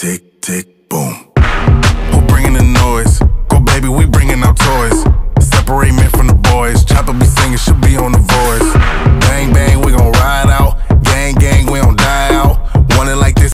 tick, tick, boom.